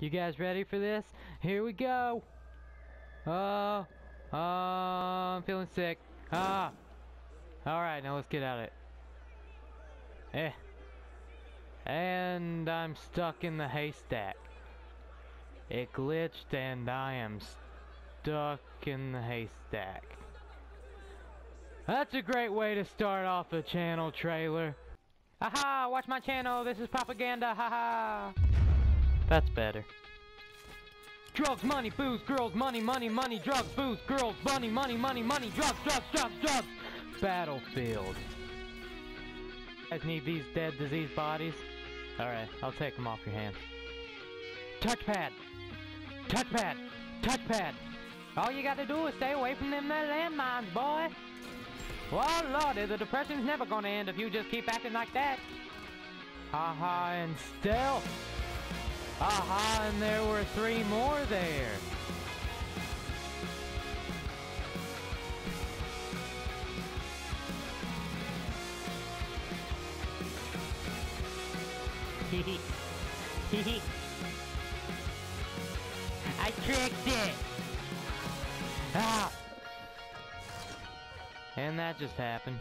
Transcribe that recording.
You guys ready for this? Here we go. Oh, oh, I'm feeling sick. Ah. Alright, now let's get at it. Eh. And I'm stuck in the haystack. It glitched and I am stuck in the haystack. That's a great way to start off a channel trailer. Haha, watch my channel, this is propaganda, haha. That's better. Drugs, money, booze, girls, money, money, money, drugs, booze, girls, money, money, money, money, drugs, drugs, drugs, drugs. Battlefield. guys need these dead diseased bodies? Alright, I'll take them off your hands. Touchpad! Touchpad! Touchpad! All you gotta do is stay away from them landmines, boy! Well, lordy, the depression's never gonna end if you just keep acting like that. Haha, and stealth! Aha, and there were three more there. I tricked it! Ah! And that just happened.